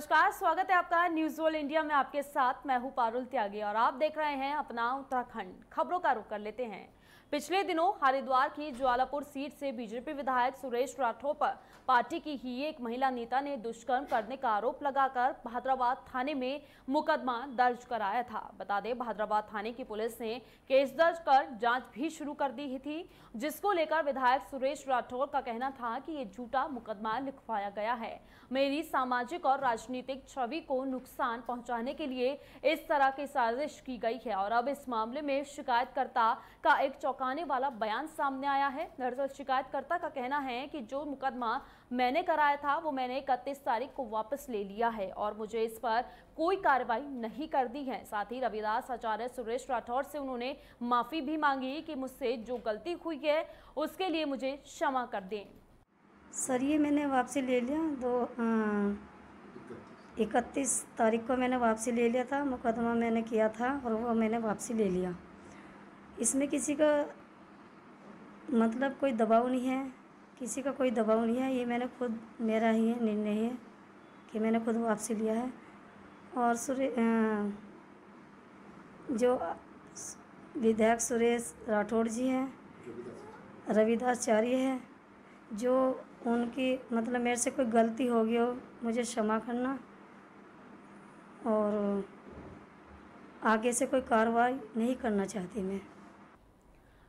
नमस्कार, स्वागत है आपका न्यूज़ वर्ल्ड इंडिया में आपके साथ। मैं हूँ पारुल त्यागी और आप देख रहे हैं अपना उत्तराखंड। खबरों का रुख कर लेते हैं। पिछले दिनों हरिद्वार की ज्वालापुर सीट से बीजेपी विधायक सुरेश राठौर पर पार्टी की ही एक महिला नेता ने दुष्कर्म करने का आरोप लगाकर भाद्राबाद थाने में मुकदमा दर्ज कराया था। बता दें भाद्राबाद थाने की पुलिस ने केस दर्ज कर जाँच भी शुरू कर दी थी, जिसको लेकर विधायक सुरेश राठौर का कहना था कि ये झूठा मुकदमा लिखवाया गया है। मेरी सामाजिक और राजनीतिक छवि को नुकसान पहुँचाने के लिए इस तरह की साजिश की गई है और अब इस मामले में शिकायतकर्ता का एक चौंकाने वाला बयान सामने आया है। दरअसल शिकायतकर्ता का कहना है कि जो मुकदमा मैंने कराया था, वो मैंने इकतीस तारीख को वापस ले लिया है और मुझे इस पर कोई कार्रवाई नहीं कर दी है। साथ ही रविदास आचार्य सुरेश राठौर से उन्होंने माफ़ी भी मांगी कि मुझसे जो गलती हुई है, उसके लिए मुझे क्षमा कर दें। सर, ये मैंने वापसी ले लिया। दो इकतीस तारीख को मैंने वापसी ले लिया था। मुकदमा मैंने किया था और वो मैंने वापसी ले लिया। इसमें किसी का मतलब कोई दबाव नहीं है, किसी का कोई दबाव नहीं है। ये मैंने खुद, मेरा ही निर्णय है कि मैंने खुद वापसी लिया है। और सुरे जो विधायक सुरेश राठौड़ जी हैं, रविदास चार्य है, जो उनकी मतलब मेरे से कोई गलती हो गई हो, मुझे क्षमा करना और आगे से कोई कार्रवाई नहीं करना चाहती मैं।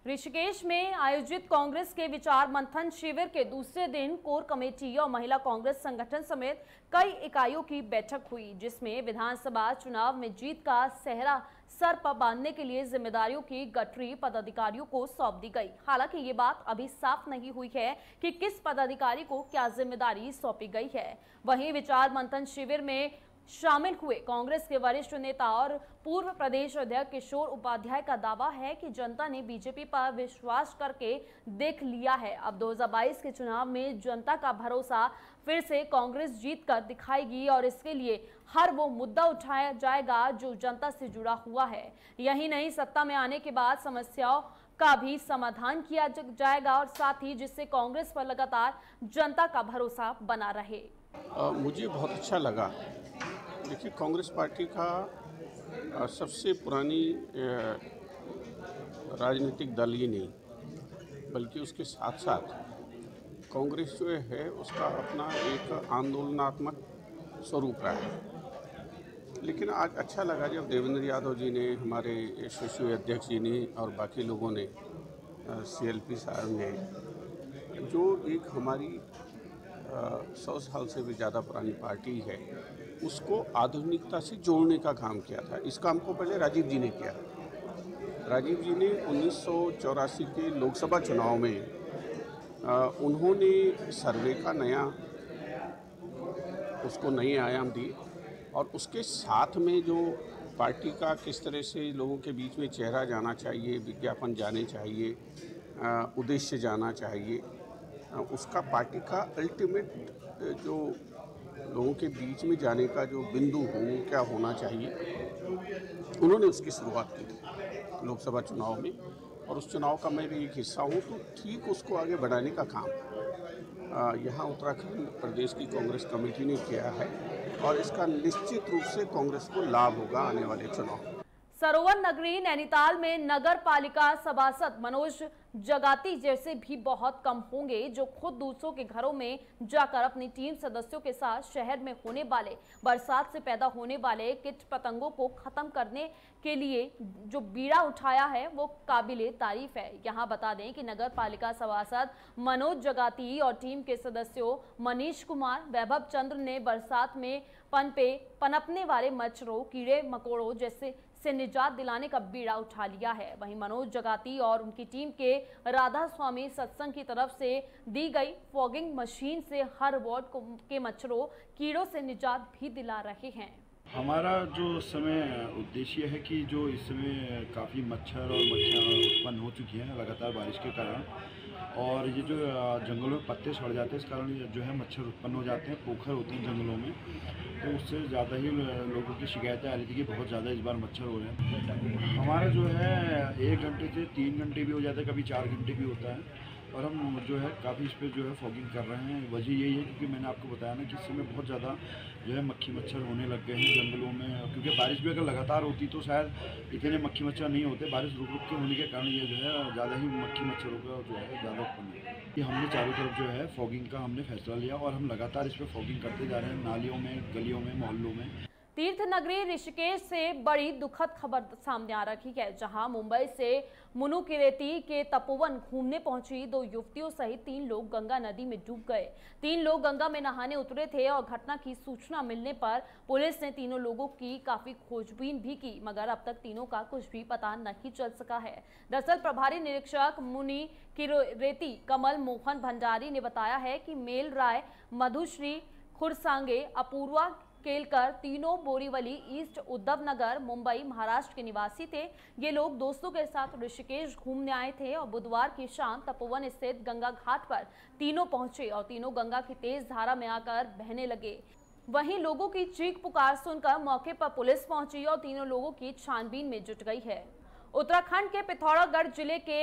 ऋषिकेश में आयोजित कांग्रेस के विचार मंथन शिविर के दूसरे दिन कोर कमेटी और महिला कांग्रेस संगठन समेत कई इकाइयों की बैठक हुई, जिसमें विधानसभा चुनाव में जीत का सेहरा सर पर बांधने के लिए जिम्मेदारियों की गठरी पदाधिकारियों को सौंप दी गई। हालाँकि ये बात अभी साफ़ नहीं हुई है कि किस पदाधिकारी को क्या ज़िम्मेदारी सौंपी गई है। वहीं विचार मंथन शिविर में शामिल हुए। कांग्रेस के वरिष्ठ नेता और पूर्व प्रदेश अध्यक्ष किशोर उपाध्याय का दावा है कि जनता ने बीजेपी पर विश्वास करके देख लिया है। अब 2022 के चुनाव में जनता का भरोसा फिर से कांग्रेस जीत कर दिखाएगी और इसके लिए हर वो मुद्दा उठाया जाएगा जो जनता से जुड़ा हुआ है। यही नहीं सत्ता में आने के बाद समस्याओं का भी समाधान किया जाएगा और साथ ही जिससे कांग्रेस पर लगातार जनता का भरोसा बना रहे। आ, मुझे बहुत अच्छा लगा देखिए, कांग्रेस पार्टी का सबसे पुरानी राजनीतिक दल ही नहीं, बल्कि उसके साथ साथ कांग्रेस जो है, उसका अपना एक आंदोलनात्मक स्वरूप रहा है। लेकिन आज अच्छा लगा जब देवेंद्र यादव जी ने, हमारे शिशु अध्यक्ष जी ने और बाकी लोगों ने सी एल पी साहब ने, जो एक हमारी सौ साल से भी ज़्यादा पुरानी पार्टी है उसको आधुनिकता से जोड़ने का काम किया था। इस काम को पहले राजीव जी ने किया। राजीव जी ने उन्नीस सौ चौरासी के लोकसभा चुनाव में आ, उन्होंने सर्वे का नया उसको नए आयाम दिए और उसके साथ में जो पार्टी का किस तरह से लोगों के बीच में चेहरा जाना चाहिए विज्ञापन जाने चाहिए उद्देश्य जाना चाहिए उसका पार्टी का अल्टीमेट जो लोगों के बीच में जाने का जो बिंदु हो क्या होना चाहिए? उन्होंने उसकी शुरुआत की थी लोकसभा चुनाव में। और उस चुनाव का मैं भी एक हिस्सा हूँ तो ठीक उसको आगे बढ़ाने का काम यहाँ उत्तराखंड प्रदेश की कांग्रेस कमेटी ने किया है और इसका निश्चित रूप से कांग्रेस को लाभ होगा आने वाले चुनाव। सरोवर नगरी नैनीताल में नगर पालिका सभासद मनोज जगाती जैसे भी बहुत कम होंगे, जो खुद दूसरों के घरों में जाकर अपनी टीम सदस्यों के साथ शहर में होने वाले, बरसात से पैदा होने वाले कीट पतंगों को खत्म करने के लिए जो बीड़ा उठाया है, वो काबिल तारीफ़ है। यहाँ बता दें कि नगर पालिका सभासद मनोज जगाती और टीम के सदस्यों मनीष कुमार, वैभव चंद्र ने बरसात में पनपे, पनपने वाले मच्छरों, कीड़े, मकोड़ों जैसे से निजात दिलाने का बीड़ा उठा लिया है। वहीं मनोज जगाती और उनकी टीम के राधा स्वामी सत्संग की तरफ़ से दी गई फॉगिंग मशीन से हर वार्ड के मच्छरों, कीड़ों से निजात भी दिला रहे हैं। हमारा जो समय उद्देश्य है कि जो इस समय काफ़ी मच्छर और मक्खियाँ उत्पन्न हो चुकी हैं, लगातार बारिश के कारण और ये जो जंगलों में पत्ते सड़ जाते हैं, इस कारण जो है मच्छर उत्पन्न हो जाते हैं पोखर होती हैं जंगलों में। तो उससे ज़्यादा ही लोगों की शिकायतें आ रही थी कि बहुत ज़्यादा इस बार मच्छर हो रहे हैं। हमारा जो है, एक घंटे से तीन घंटे भी हो जाता है, कभी चार घंटे भी होता है। और हम जो है काफ़ी इस पर जो है फॉगिंग कर रहे हैं। वजह यही है क्योंकि मैंने आपको बताया ना कि इस समय बहुत ज़्यादा जो है मक्खी मच्छर होने लग गए हैं जंगलों में। क्योंकि बारिश भी अगर लगातार होती तो शायद इतने मक्खी मच्छर नहीं होते। बारिश रुक रुक के होने के कारण ये जो है ज़्यादा ही मक्खी मच्छरों का जो है ज़्यादा उत्पन्न कि हमने चारों तरफ़ जो है फॉगिंग का हमने फैसला लिया और हम लगातार इस पर फॉगिंग करते जा रहे हैं नालियों में, गलियों में, मोहल्लों में। तीर्थ नगरी ऋषिकेश से बड़ी दुखद खबर सामने आ रही है, जहाँ मुंबई से मुनुकिरेती के तपोवन घूमने पहुँची दो युवतियों सहित तीन लोग गंगा नदी में डूब गए। तीन लोग गंगा में नहाने उतरे थे और घटना की सूचना मिलने पर पुलिस ने तीनों लोगों की काफ़ी खोजबीन भी की, मगर अब तक तीनों का कुछ भी पता नहीं चल सका है। दरअसल प्रभारी निरीक्षक मुनि किरेती कमल मोहन भंडारी ने बताया है कि मेल राय मधुश्री खुरसांगे अपूर्वा केलकर, तीनों बोरीवली, ईस्ट उद्धव नगर मुंबई, महाराष्ट्र के निवासी थे। ये लोग दोस्तों के साथ ऋषिकेश घूमने आए थे और बुधवार की शाम तपोवन स्थित गंगा घाट पर तीनों पहुँचे और तीनों गंगा की तेज धारा में आकर बहने लगे। वहीं लोगों की चीख पुकार सुनकर मौके पर पुलिस पहुँची और तीनों लोगों की छानबीन में जुट गई है। उत्तराखंड के पिथौरागढ़ ज़िले के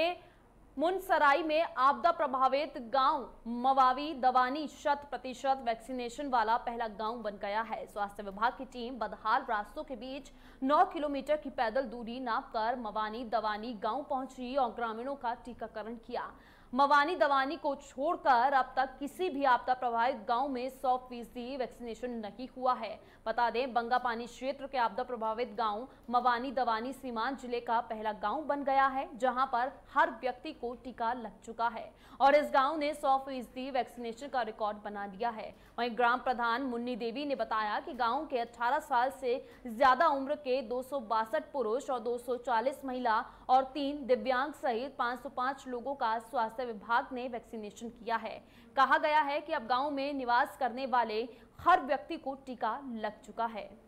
मुनसराई में आपदा प्रभावित गाँव मवावी दवानी शत प्रतिशत वैक्सीनेशन वाला पहला गाँव बन गया है। स्वास्थ्य विभाग की टीम बदहाल रास्तों के बीच 9 किलोमीटर की पैदल दूरी नापकर मवानी दवानी गाँव पहुँची और ग्रामीणों का टीकाकरण किया। मवानी दवानी को छोड़कर अब तक किसी भी आपदा प्रभावित गाँव में 100 फ़ीसदी वैक्सीनेशन नहीं हुआ है। बता दें, बंगापानी क्षेत्र के आपदा प्रभावित गाँव मवानी दवानी सीमांत ज़िले का पहला गाँव बन गया है, जहाँ पर हर व्यक्ति को टीका लग चुका है और इस गाँव ने 100 फ़ीसदी वैक्सीनेशन का रिकॉर्ड बना लिया है। वहीं ग्राम प्रधान मुन्नी देवी ने बताया कि गाँव के अठारह साल से ज़्यादा उम्र के दो सौ बासठ पुरुष और दो सौ चालीस महिला और तीन दिव्यांग सहित पाँच लोगों का स्वास्थ्य स्वास्थ्य विभाग ने वैक्सीनेशन किया है। कहा गया है कि अब गाँव में निवास करने वाले हर व्यक्ति को टीका लग चुका है।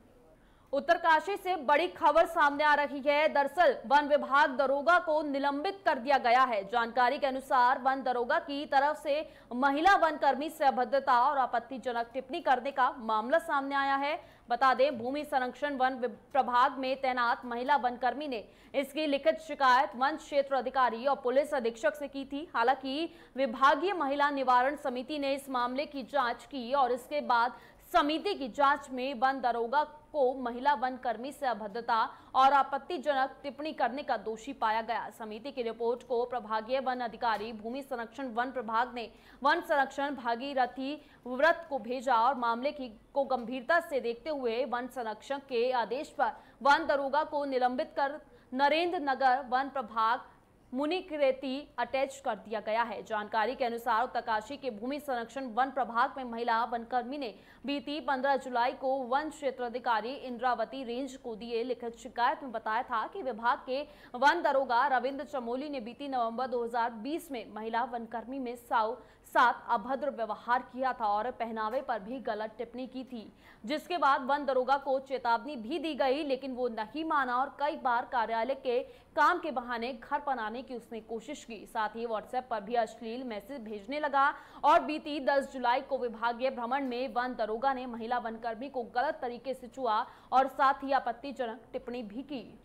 उत्तरकाशी से बड़ी खबर सामने आ रही है। दरअसल, वन विभाग दरोगा को निलंबित कर दिया गया है। जानकारी के अनुसार, वन दरोगा की तरफ़ से महिला वन कर्मी से अभद्रता और आपत्तिजनक टिप्पणी करने का मामला सामने आया है। बता दें, भूमि संरक्षण वन प्रभाग में तैनात महिला वनकर्मी ने इसकी लिखित शिकायत वन क्षेत्र अधिकारी और पुलिस अधीक्षक से की थी। हालाँकि, विभागीय महिला निवारण समिति ने इस मामले की जाँच की और इसके बाद समिति की जाँच में वन दरोगा को महिला वन कर्मी से अभद्रता और आपत्तिजनक टिप्पणी करने का दोषी पाया गया। समिति की रिपोर्ट को प्रभागीय वन अधिकारी भूमि संरक्षण वन प्रभाग ने वन संरक्षण भागीरथी व्रत को भेजा और मामले की को गंभीरता से देखते हुए वन संरक्षक के आदेश पर वन दरोगा को निलंबित कर नरेंद्र नगर वन प्रभाग मुनिकृति अटैच कर दिया गया है। जानकारी के अनुसार उत्तरकाशी के भूमि संरक्षण वन प्रभाग में महिला वनकर्मी ने बीती 15 जुलाई को वन क्षेत्र अधिकारी इंद्रावती रेंज को दिए लिखित शिकायत में बताया था कि विभाग के वन दरोगा रविंद्र चमोली ने बीती नवंबर 2020 में महिला वनकर्मी में साउ साथ अभद्र व्यवहार किया था और पहनावे पर भी गलत टिप्पणी की थी। जिसके बाद वन दरोगा को चेतावनी भी दी गई, लेकिन वो नहीं माना और कई बार कार्यालय के काम के बहाने घर आने की उसने कोशिश की। साथ ही व्हाट्सएप पर भी अश्लील मैसेज भेजने लगा और बीती 10 जुलाई को विभागीय भ्रमण में वन दरोगा ने महिला वनकर्मी को गलत तरीके से छुआ और साथ ही आपत्तिजनक टिप्पणी भी की।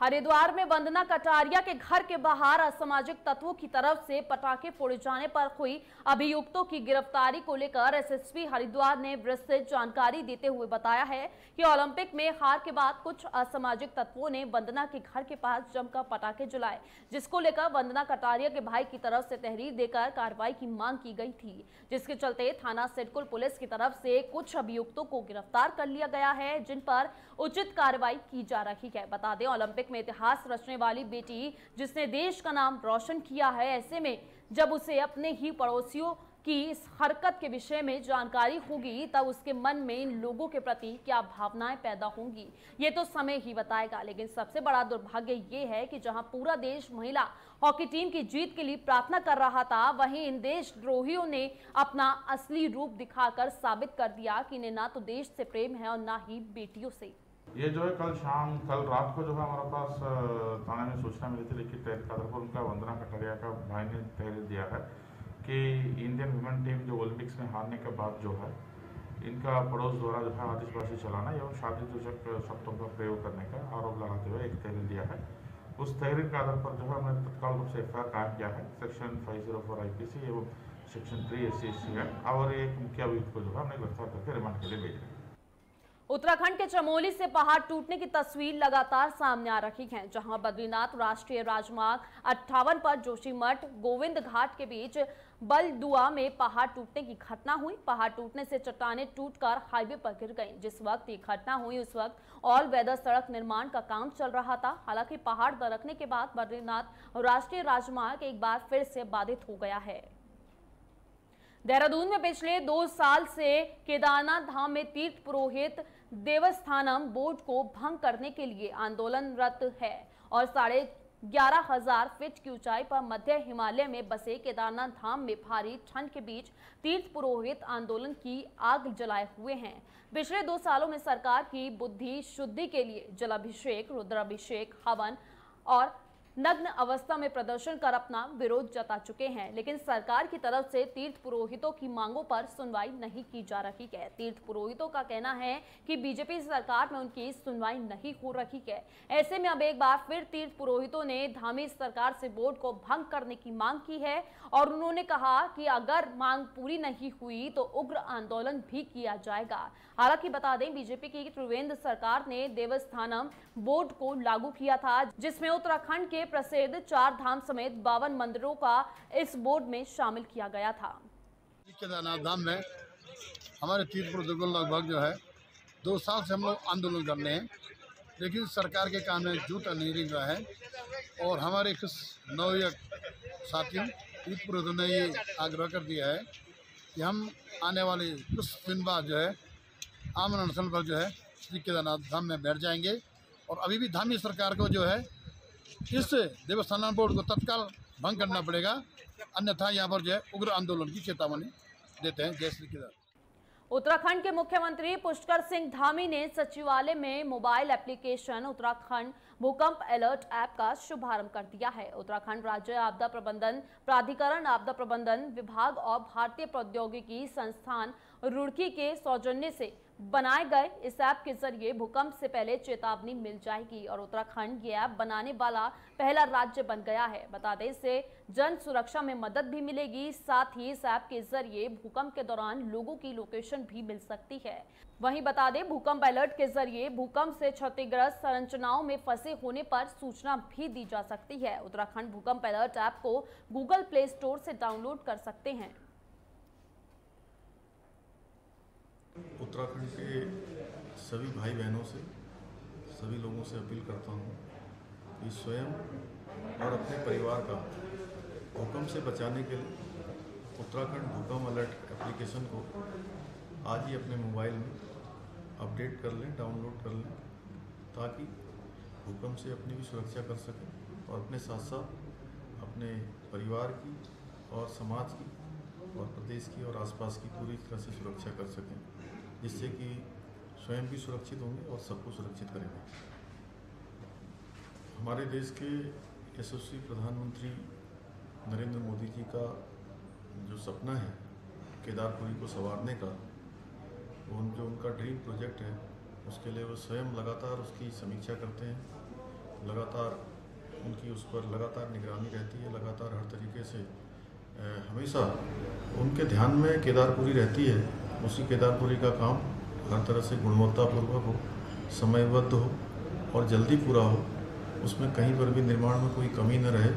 हरिद्वार में वंदना कटारिया के घर के बाहर असामाजिक तत्वों की तरफ़ से पटाखे फोड़े जाने पर हुई अभियुक्तों की गिरफ्तारी को लेकर एसएसपी हरिद्वार ने विस्तृत जानकारी देते हुए बताया है कि ओलंपिक में हार के बाद कुछ असामाजिक तत्वों ने वंदना के घर के पास जमकर पटाखे जलाए, जिसको लेकर वंदना कटारिया के भाई की तरफ़ से तहरीर देकर कार्रवाई की मांग की गई थी, जिसके चलते थाना सिडकुल पुलिस की तरफ़ से कुछ अभियुक्तों को गिरफ़्तार कर लिया गया है, जिन पर उचित कार्रवाई की जा रही है। बता दें, ओलंपिक में इतिहास रचने वाली बेटी जिसने देश का नाम रोशन किया है, ऐसे में जब उसे अपने ही पड़ोसियों की इस हरकत के विषय में जानकारी होगी, तब उसके मन में इन लोगों के प्रति क्या भावनाएँ पैदा होंगी? ये तो समय ही बताएगा, लेकिन सबसे बड़ा दुर्भाग्य ये है कि जहाँ पूरा देश महिला हॉकी टीम की जीत के लिए प्रार्थना कर रहा था, वहीं इन देशद्रोहियों ने अपना असली रूप दिखाकर साबित कर दिया कि इन्हें ना तो देश से प्रेम है और ना ही बेटियों से। ये जो है, कल शाम, कल रात को जो है हमारे पास थाने में सूचना मिली थी, लेकिन तहत का पर उनका वंदना कटारिया का भाई ने तहरीर दिया है कि इंडियन वुमेन टीम जो ओलंपिक्स में हारने के बाद जो है, इनका पड़ोस द्वारा जो है आतिशबाजी चलाना एवं शादी दूषक शब्दों का प्रयोग करने का आरोप लगाते हुए एक तहरीर दिया है। उस तहरीर के आधार पर जो है हमने तत्काल रूप से एफ़ कायम किया है। Section five zero four I P C एवं section three S C S C act और एक मुखिया अभियुक्त को जो है हमने गिरफ़्तार करके रिमांड के लिए भेज हैं। उत्तराखंड के चमोली से पहाड़ टूटने की तस्वीर लगातार सामने आ रही है, जहाँ बद्रीनाथ राष्ट्रीय राजमार्ग अट्ठावन पर जोशीमठ गोविंद घाट के बीच बलदुआ में पहाड़ टूटने की घटना हुई। पहाड़ टूटने से चट्टाने टूटकर हाईवे पर गिर गईं। जिस वक्त ये घटना हुई, उस वक्त ऑल वेदर सड़क निर्माण का काम चल रहा था। हालाँकि पहाड़ दरकने के बाद बद्रीनाथ राष्ट्रीय राजमार्ग एक बार फिर से बाधित हो गया है। देहरादून में पिछले दो साल से केदारनाथ धाम में तीर्थ पुरोहित देवस्थानम बोर्ड को भंग करने के लिए आंदोलनरत है और साढ़े ग्यारह हज़ार फीट की ऊंचाई पर मध्य हिमालय में बसे केदारनाथ धाम में भारी ठंड के बीच तीर्थ पुरोहित आंदोलन की आग जलाए हुए हैं। पिछले दो सालों में सरकार की बुद्धि शुद्धि के लिए जलाभिषेक, रुद्राभिषेक, हवन और नग्न अवस्था में प्रदर्शन कर अपना विरोध जता चुके हैं, लेकिन सरकार की तरफ़ से तीर्थ पुरोहितों की मांगों पर सुनवाई नहीं की जा रही है। तीर्थ पुरोहितों का कहना है कि बीजेपी सरकार में उनकी सुनवाई नहीं हो रही है। ऐसे में अब एक बार फिर तीर्थ पुरोहितों ने धामी सरकार से बोर्ड को भंग करने की मांग की है और उन्होंने कहा कि अगर मांग पूरी नहीं हुई तो उग्र आंदोलन भी किया जाएगा। हालाँकि बता दें, बीजेपी की त्रिवेंद्र सरकार ने देवस्थानम बोर्ड को लागू किया था, जिसमें उत्तराखंड के प्रसिद्ध चार धाम समेत बावन मंदिरों का इस बोर्ड में शामिल किया गया था। केदारनाथ धाम में हमारे तीर्थ को लगभग जो है, दो साल से हम लोग आंदोलन कर रहे हैं, लेकिन सरकार के कान में जूता नहीं रिंग रहा है, और हमारे कुछ नवयुवक साथियों तीर्थ पुरोहितों ने ये आग्रह कर दिया है कि हम आने वाले कुछ दिन बाद जो है आम अनशन पर जो है, श्री केदारनाथ धाम में बैठ जाएँगे, और अभी भी धामी सरकार को जो है इस देवस्थान बोर्ड को तत्काल भंग करना पड़ेगा। अन्यथा यहाँ पर जो है उग्र आंदोलन की चेतावनी देते हैं। जय श्री केदार। उत्तराखंड के मुख्यमंत्री पुष्कर सिंह धामी ने सचिवालय में मोबाइल एप्लीकेशन उत्तराखंड भूकंप अलर्ट ऐप का शुभारंभ कर दिया है। उत्तराखंड राज्य आपदा प्रबंधन प्राधिकरण, आपदा प्रबंधन विभाग और भारतीय प्रौद्योगिकी संस्थान रुड़की के सौजन्य से बनाए गए इस ऐप के ज़रिए भूकंप से पहले चेतावनी मिल जाएगी और उत्तराखंड ये ऐप बनाने वाला पहला राज्य बन गया है। बता दें इससे जन सुरक्षा में मदद भी मिलेगी, साथ ही इस ऐप के ज़रिए भूकंप के दौरान लोगों की लोकेशन भी मिल सकती है। वहीं बता दें, भूकंप अलर्ट के ज़रिए भूकंप से क्षतिग्रस्त संरचनाओं में फंसे होने पर सूचना भी दी जा सकती है। उत्तराखंड भूकंप अलर्ट ऐप को गूगल प्ले स्टोर से डाउनलोड कर सकते हैं। उत्तराखंड के सभी भाई बहनों से, सभी लोगों से अपील करता हूँ कि स्वयं और अपने परिवार का भूकंप से बचाने के लिए उत्तराखंड भूकंप अलर्ट एप्लीकेशन को आज ही अपने मोबाइल में अपडेट कर लें, डाउनलोड कर लें, ताकि भूकंप से अपनी भी सुरक्षा कर सकें और अपने साथ साथ अपने परिवार की और समाज की और प्रदेश की और आसपास की पूरी तरह से सुरक्षा कर सकें। जिससे कि स्वयं भी सुरक्षित होंगे और सबको सुरक्षित करेंगे। हमारे देश के यशस्वी प्रधानमंत्री नरेंद्र मोदी जी का जो सपना है, केदारपुरी को संवारने का, वो जो उनका ड्रीम प्रोजेक्ट है, उसके लिए वो स्वयं लगातार उसकी समीक्षा करते हैं। लगातार उनकी उस पर लगातार निगरानी रहती है, लगातार हर तरीके से हमेशा उनके ध्यान में केदारपुरी रहती है। उसी केदारपुरी का काम हर तरह से गुणवत्तापूर्वक हो, समयबद्ध हो और जल्दी पूरा हो। उसमें कहीं पर भी निर्माण में कोई कमी न रहे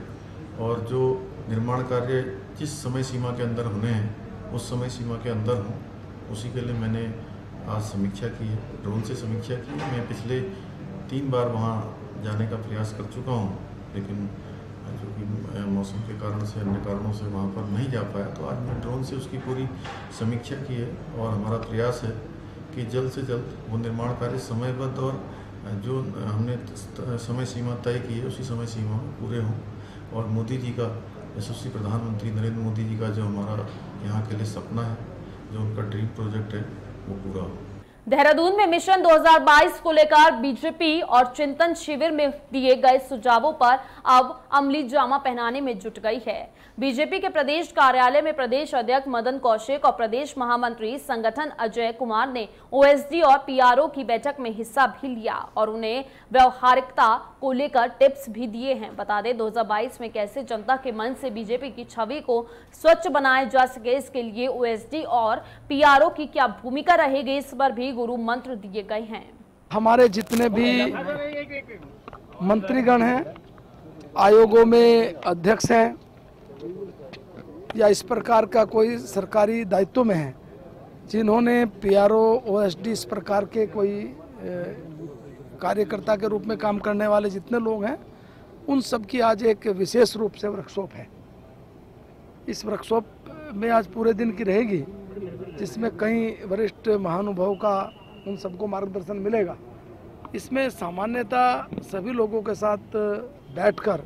और जो निर्माण कार्य जिस समय सीमा के अंदर होने हैं, उस समय सीमा के अंदर हों, उसी के लिए मैंने आज समीक्षा की है। ड्रोन से समीक्षा की मैं पिछले तीन बार वहाँ जाने का प्रयास कर चुका हूँ, लेकिन जो कि मौसम के कारण से, अन्य कारणों से वहाँ पर नहीं जा पाया। तो आज मैं ड्रोन से उसकी पूरी समीक्षा की है और हमारा प्रयास है कि जल्द से जल्द वो निर्माण कार्य समयबद्ध और जो हमने समय सीमा तय की है, उसी समय सीमा में पूरे हों। और मोदी जी का, यशस्वी प्रधानमंत्री नरेंद्र मोदी जी का जो हमारा यहाँ के लिए सपना है, जो उनका ड्रीम प्रोजेक्ट है, वो पूरा हो। देहरादून में मिशन 2022 को लेकर बीजेपी और चिंतन शिविर में दिए गए सुझावों पर अब अमली जामा पहनाने में जुट गई है। बीजेपी के प्रदेश कार्यालय में प्रदेश अध्यक्ष मदन कौशिक और प्रदेश महामंत्री संगठन अजय कुमार ने ओएसडी और पीआरओ की बैठक में हिस्सा भी लिया और उन्हें व्यवहारिकता को लेकर टिप्स भी दिए हैं। बता दें 2022 में कैसे जनता के मन से बीजेपी की छवि को स्वच्छ बनाया जा सके, इसके लिए ओएसडी और पीआरओ की क्या भूमिका रहेगी, इस पर भी गुरु मंत्र दिए गए हैं। हमारे जितने भी मंत्रीगण हैं, आयोगों में अध्यक्ष हैं या इस प्रकार का कोई सरकारी दायित्व में है जिन्होंने पीआरओ ओएसडी इस प्रकार के कोई कार्यकर्ता के रूप में काम करने वाले जितने लोग हैं, उन सब की आज एक विशेष रूप से वर्कशॉप है। इस वर्कशॉप में आज पूरे दिन की रहेगी, जिसमें कई वरिष्ठ महानुभाव का उन सबको मार्गदर्शन मिलेगा। इसमें सामान्यतः सभी लोगों के साथ बैठकर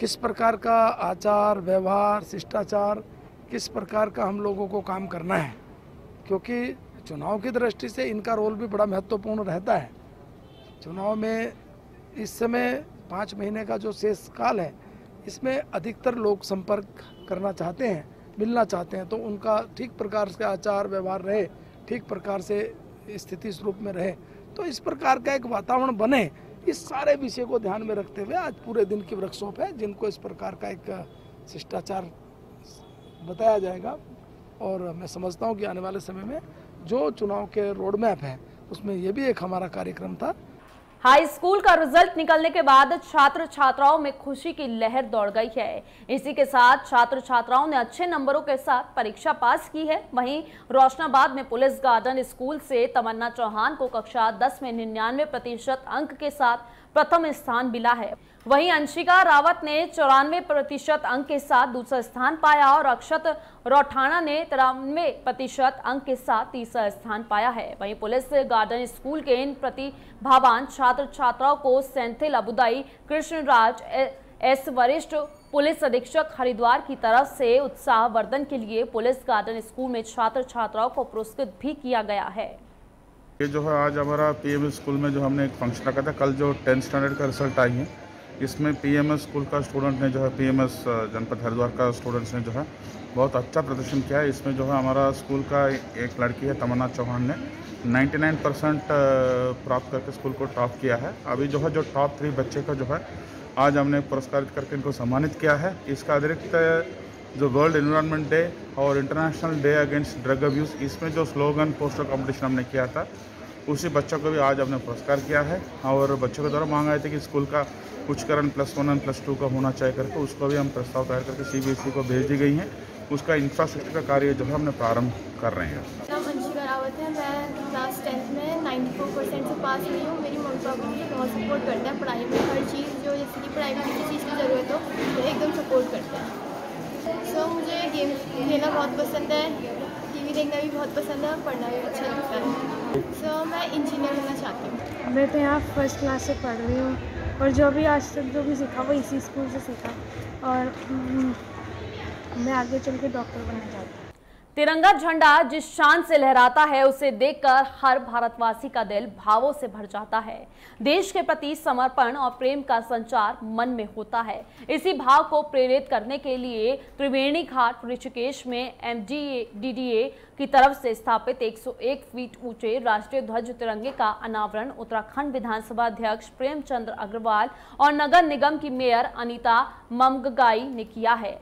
किस प्रकार का आचार, व्यवहार, शिष्टाचार, किस प्रकार का हम लोगों को काम करना है? क्योंकि चुनाव की दृष्टि से इनका रोल भी बड़ा महत्वपूर्ण रहता है। चुनाव में इस समय पाँच महीने का जो शेष काल है, इसमें अधिकतर लोग संपर्क करना चाहते हैं, मिलना चाहते हैं तो उनका ठीक प्रकार से आचार, व्यवहार रहे, ठीक प्रकार से स्थिति स्वरूप में रहे तो इस प्रकार का एक वातावरण बने इस सारे विषय को ध्यान में रखते हुए आज पूरे दिन की वर्कशॉप है, जिनको इस प्रकार का एक शिष्टाचार बताया जाएगा। और मैं समझता हूँ कि आने वाले समय में जो चुनाव के रोड मैप है, उसमें यह भी एक हमारा कार्यक्रम था। हाई स्कूल का रिज़ल्ट निकलने के बाद छात्र छात्राओं में खुशी की लहर दौड़ गई है। इसी के साथ छात्र छात्राओं ने अच्छे नंबरों के साथ परीक्षा पास की है। वहीं रोशनाबाद में पुलिस गार्डन स्कूल से तमन्ना चौहान को कक्षा 10 में निन्यानवे प्रतिशत अंक के साथ प्रथम स्थान मिला है। वहीं अंशिका रावत ने चौरानवे प्रतिशत अंक के साथ दूसरा स्थान पाया और अक्षत रौठाना ने तिरानवे प्रतिशत अंक के साथ तीसरा स्थान पाया है। वहीं पुलिस गार्डन स्कूल के इन प्रतिभावान छात्र छात्राओं को सेंथिल अबुदाई, कृष्णराज एस वरिष्ठ पुलिस अधीक्षक हरिद्वार की तरफ़ से उत्साह वर्धन के लिए पुलिस गार्डन स्कूल में छात्र छात्राओं को पुरस्कृत भी किया गया है। ये जो है, आज हमारा पीएम स्कूल में जो हमने एक फ़ंक्शन रखा था, कल जो टेंथ स्टैंडर्ड का रिज़ल्ट आई है, इसमें पीएमएस स्कूल का स्टूडेंट ने जो है पीएमएस जनपद हरिद्वार का स्टूडेंट्स ने जो है, बहुत अच्छा प्रदर्शन किया। है इसमें जो है, हमारा स्कूल का एक लड़की है, तमन्ना चौहान ने 99 परसेंट प्राप्त करके स्कूल को टॉप किया है। अभी जो है, जो टॉप थ्री बच्चे का जो है, आज हमने पुरस्कारित करके इनको सम्मानित किया है। इसका अतिरिक्त जो वर्ल्ड इन्वायरमेंट डे और international day against drug abuse इसमें जो स्लोगन पोस्टर कंपटीशन हमने किया था, उसी बच्चों को भी आज हमने पुरस्कार किया है और बच्चों के द्वारा मांगा थे कि स्कूल का उच्चकरण plus one and plus two का होना चाहिए करके, उसको भी हम प्रस्ताव तैयार करके सीबीएसई को भेज दी गई हैं। उसका इंफ्रास्ट्रक्चर का कार्य जो है हमने प्रारंभ कर रहे हैं। नाम अंशिका रावत है, मैं क्लास टेंथ में 94 परसेंट से पास हुई हूँ। मेरी मम्मी पापा मुझे बहुत सपोर्ट करते हैं पढ़ाई में, हर चीज़ जो जैसे कि पढ़ाई में किसी चीज़ की ज़रूरत हो तो एकदम सपोर्ट करते हैं। सो मुझे गेम खेलना बहुत पसंद है टीवी देखना भी बहुत पसंद है और पढ़ना भी अच्छा लगता है। सो मैं इंजीनियर बनना चाहती हूँ। मैं तो यहाँ फ़र्स्ट क्लास से पढ़ रही हूँ और जो भी आज तक जो भी सीखा वो इसी स्कूल से सीखा और हम्म, मैं आगे चल के डॉक्टर बनना चाहती हूँ। तिरंगा झंडा जिस शान से लहराता है, उसे देखकर हर भारतवासी का दिल भावों से भर जाता है। देश के प्रति समर्पण और प्रेम का संचार मन में होता है। इसी भाव को प्रेरित करने के लिए त्रिवेणी घाट, ऋषिकेश में एम की तरफ़ से स्थापित 101 फीट ऊँचे राष्ट्रीय ध्वज तिरंगे का अनावरण उत्तराखंड विधानसभा अध्यक्ष प्रेमचंद्र अग्रवाल और नगर निगम की मेयर अनिता ममगगाई ने किया है।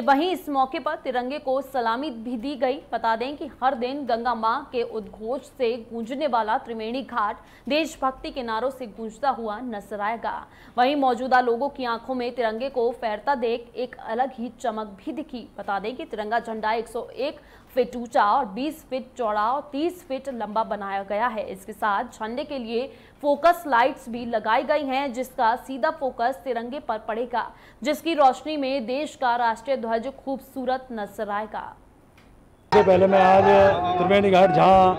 वहीं इस मौके पर तिरंगे को सलामी भी दी गई। बता दें कि हर दिन गंगा माँ के उद्घोष से गूंजने वाला त्रिवेणी घाट देशभक्ति के नारों से गूंजता हुआ नज़र आएगा। वहीं मौजूदा लोगों की आँखों में तिरंगे को फैरता देख एक अलग ही चमक भी दिखी। बता दें कि तिरंगा झंडा 101 फीट ऊँचा और 20 फीट चौड़ा और 30 फीट लंबा बनाया गया है। इसके साथ झंडे के लिए फोकस लाइट्स भी लगाई गई हैं, जिसका सीधा फोकस तिरंगे पर पड़ेगा, जिसकी रोशनी में देश का राष्ट्रीय ध्वज खूबसूरत नज़र आएगा। पहले मैं आज त्रिवेणी घाट, जहाँ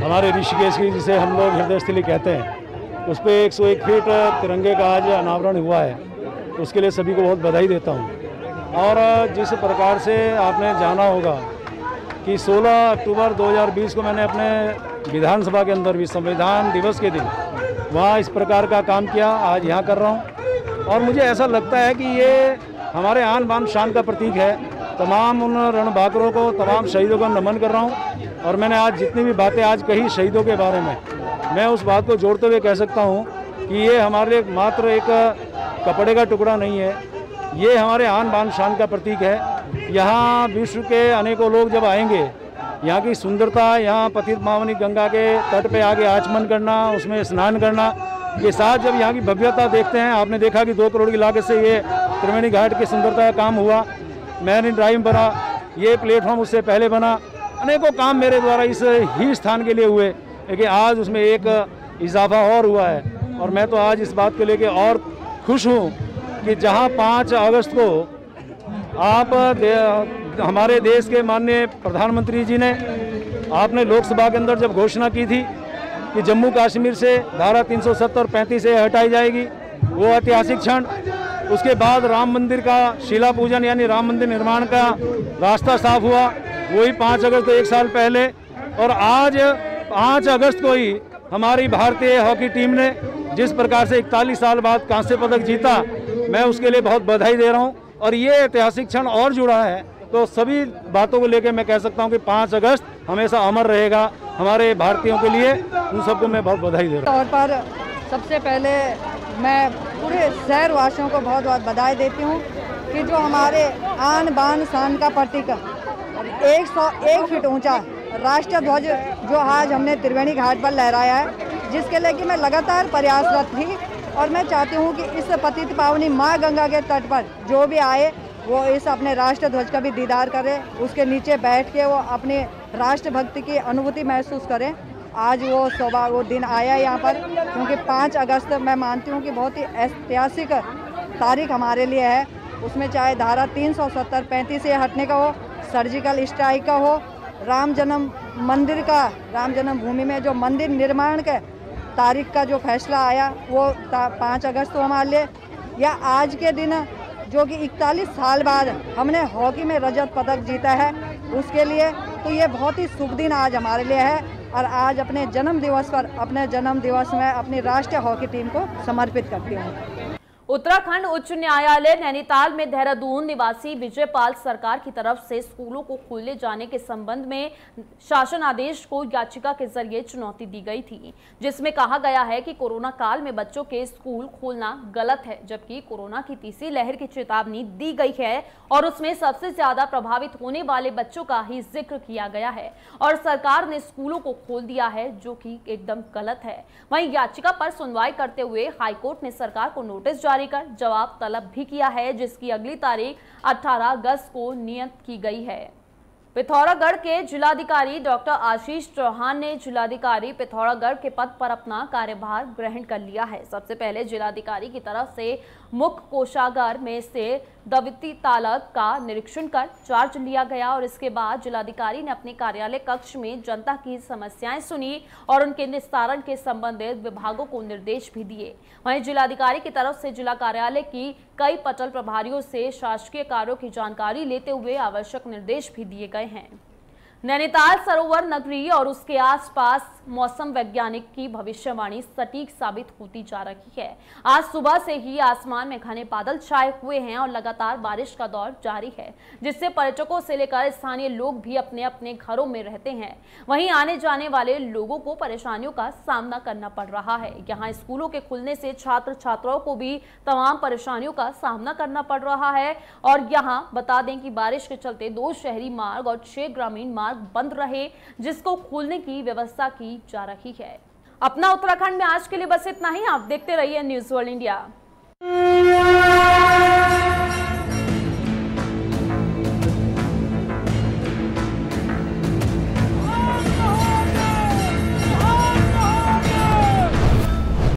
हमारे ऋषिकेश की, जिसे हम लोग हृदय स्थली कहते हैं, उस पर एक सौ एक फीट तिरंगे का आज अनावरण हुआ है। उसके लिए सभी को बहुत बधाई देता हूँ। और जिस प्रकार से आपने जाना होगा कि 16 अक्टूबर 2020 को मैंने अपने विधानसभा के अंदर भी संविधान दिवस के दिन वहाँ इस प्रकार का काम किया, आज यहाँ कर रहा हूँ। और मुझे ऐसा लगता है कि ये हमारे आन बान शान का प्रतीक है। तमाम उन रणबाकरों को, तमाम शहीदों को नमन कर रहा हूँ। और मैंने आज जितनी भी बातें आज कही शहीदों के बारे में, मैं उस बात को जोड़ते हुए कह सकता हूँ कि ये हमारे लिए मात्र एक कपड़े का टुकड़ा नहीं है। ये हमारे आन बान शान का प्रतीक है। यहाँ विश्व के अनेकों लोग जब आएँगे यहाँ की सुंदरता, यहाँ पतित पावनी गंगा के तट पे आके आचमन करना, उसमें स्नान करना के साथ जब यहाँ की भव्यता देखते हैं, आपने देखा कि दो करोड़ की लागत से ये त्रिवेणी घाट की सुंदरता का काम हुआ। मैरिन ड्राइव बना, ये प्लेटफॉर्म उससे पहले बना। अनेकों काम मेरे द्वारा इस ही स्थान के लिए हुए, लेकिन आज उसमें एक इजाफा और हुआ है। और मैं तो आज इस बात को लेके और खुश हूँ कि जहाँ पाँच अगस्त को आप हमारे देश के माननीय प्रधानमंत्री जी ने आपने लोकसभा के अंदर जब घोषणा की थी कि जम्मू कश्मीर से धारा 370 पैंतीस से हटाई जाएगी, वो ऐतिहासिक क्षण। उसके बाद राम मंदिर का शिला पूजन यानी राम मंदिर निर्माण का रास्ता साफ़ हुआ वही पाँच अगस्त तो एक साल पहले। और आज पाँच अगस्त को ही हमारी भारतीय हॉकी टीम ने जिस प्रकार से इकतालीस साल बाद कांस्य पदक जीता, मैं उसके लिए बहुत बधाई दे रहा हूँ। और ये ऐतिहासिक क्षण और जुड़ा है तो सभी बातों को लेकर मैं कह सकता हूँ कि पाँच अगस्त हमेशा अमर रहेगा हमारे भारतीयों के लिए। उन सबको मैं बहुत बधाई दे रहा हूँ। तौर पर सबसे पहले मैं पूरे शहर वासियों को बहुत बहुत बधाई देती हूँ कि जो हमारे आन बान शान का प्रतीक एक सौ एक फीट ऊँचा राष्ट्रीय ध्वज जो आज हमने त्रिवेणी घाट पर लहराया है, जिसके लिए कि मैं लगातार प्रयासरत थी और मैं चाहती हूँ कि इस पतित पावनी माँ गंगा के तट पर जो भी आए वो इस अपने राष्ट्र ध्वज का भी दीदार करें, उसके नीचे बैठ के वो अपने राष्ट्रभक्ति की अनुभूति महसूस करें। आज वो सौभाग्य वो दिन आया यहाँ पर, क्योंकि पाँच अगस्त मैं मानती हूँ कि बहुत ही ऐतिहासिक तारीख हमारे लिए है। उसमें चाहे धारा तीन सौ सत्तर पैंतीस से हटने का हो, सर्जिकल स्ट्राइक का हो, राम जन्म मंदिर का, राम जन्म भूमि में जो मंदिर निर्माण के तारीख का जो फैसला आया, वो पाँच अगस्त को हमारे लिए, या आज के दिन जो कि 41 साल बाद हमने हॉकी में रजत पदक जीता है उसके लिए। तो ये बहुत ही शुभ दिन आज हमारे लिए है और आज अपने जन्म दिवस पर, अपने जन्म दिवस में अपनी राष्ट्रीय हॉकी टीम को समर्पित करती हूँ। उत्तराखंड उच्च न्यायालय नैनीताल में देहरादून निवासी विजयपाल सरकार की तरफ़ से स्कूलों को खोले जाने के संबंध में शासन आदेश को याचिका के ज़रिए चुनौती दी गई थी, जिसमें कहा गया है कि कोरोना काल में बच्चों के स्कूल खोलना गलत है, जबकि कोरोना की तीसरी लहर की चेतावनी दी गई है और उसमें सबसे ज़्यादा प्रभावित होने वाले बच्चों का ही ज़िक्र किया गया है और सरकार ने स्कूलों को खोल दिया है, जो की एकदम गलत है। वही याचिका पर सुनवाई करते हुए हाईकोर्ट ने सरकार को नोटिस जारी जारी कर जवाब तलब भी किया है, जिसकी अगली तारीख 18 अगस्त को नियत की गई है। पिथौरागढ़ के जिलाधिकारी डॉक्टर आशीष चौहान ने जिलाधिकारी पिथौरागढ़ के पद पर अपना कार्यभार ग्रहण कर लिया है। सबसे पहले जिलाधिकारी की तरफ़ से मुख्य कोषागार में से दविती तालाब का निरीक्षण कर चार्ज लिया गया और इसके बाद जिलाधिकारी ने अपने कार्यालय कक्ष में जनता की समस्याएँ सुनी और उनके निस्तारण के संबंधित विभागों को निर्देश भी दिए। वहीं जिलाधिकारी की तरफ़ से जिला कार्यालय की कई पटल प्रभारियों से शासकीय कार्यों की जानकारी लेते हुए आवश्यक निर्देश भी दिए गए हैं। नैनीताल, सरोवर नगरी और उसके आसपास मौसम वैज्ञानिक की भविष्यवाणी सटीक साबित होती जा रही है। आज सुबह से ही आसमान में घने बादल छाए हुए हैं और लगातार बारिश का दौर जारी है, जिससे पर्यटकों से लेकर स्थानीय लोग भी अपने अपने घरों में रहते हैं। वहीं आने जाने वाले लोगों को परेशानियों का सामना करना पड़ रहा है। यहाँ स्कूलों के खुलने से छात्र छात्राओं को भी तमाम परेशानियों का सामना करना पड़ रहा है और यहाँ बता दें कि बारिश के चलते दो शहरी मार्ग और छह ग्रामीण मार्ग बंद रहे, जिसको खोलने की व्यवस्था की जा रही है। अपना उत्तराखंड में आज के लिए बस इतना ही। आप देखते रहिए न्यूज़ वर्ल्ड इंडिया